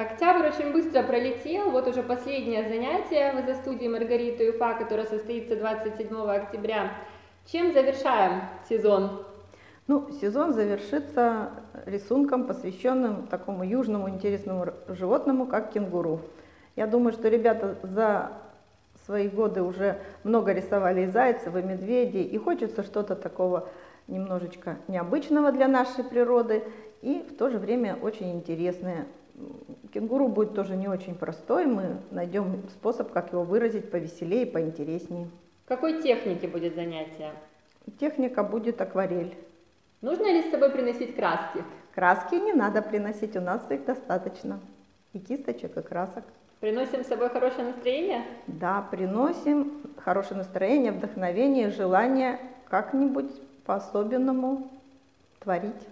Октябрь очень быстро пролетел, вот уже последнее занятие в студии Маргариты Юфа, которое состоится 27 октября. Чем завершаем сезон? Ну, сезон завершится рисунком, посвященным такому южному интересному животному, как кенгуру. Я думаю, что ребята за свои годы уже много рисовали и зайцев, и медведей, и хочется что-то такого немножечко необычного для нашей природы и в то же время очень интересное. Кенгуру будет тоже не очень простой, мы найдем способ, как его выразить повеселее, поинтереснее. Какой техники будет занятие? Техника будет акварель. Нужно ли с собой приносить краски? Краски не надо приносить, у нас их достаточно. И кисточек, и красок. Приносим с собой хорошее настроение? Да, приносим хорошее настроение, вдохновение, желание как-нибудь по-особенному творить.